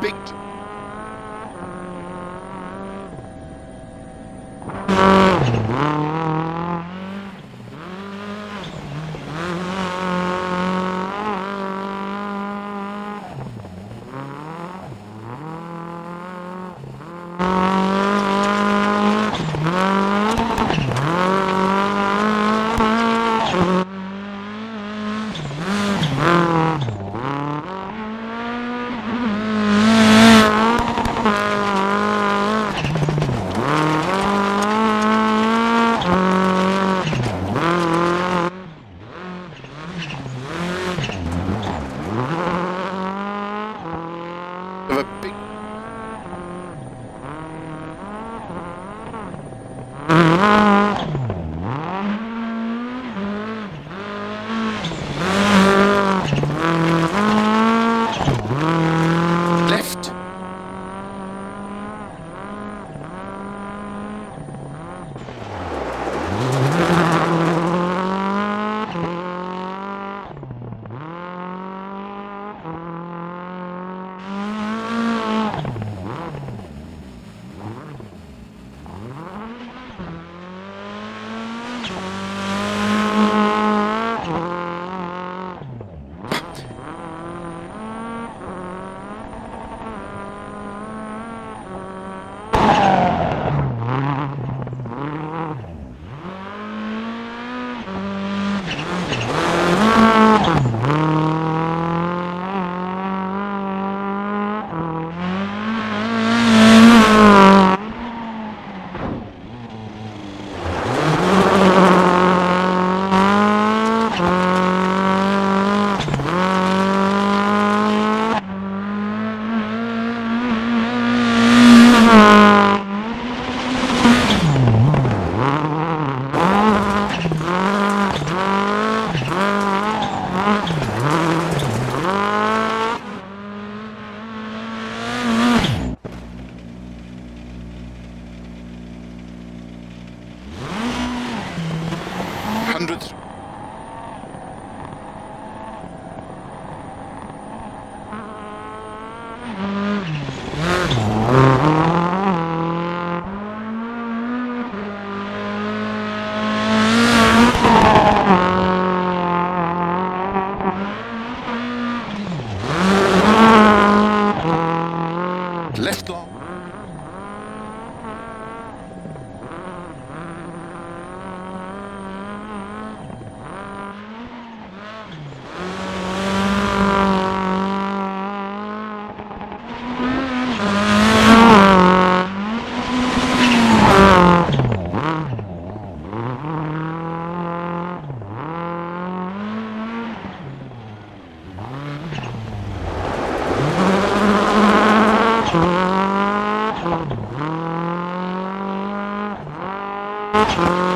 Big. Of a. Uh-huh.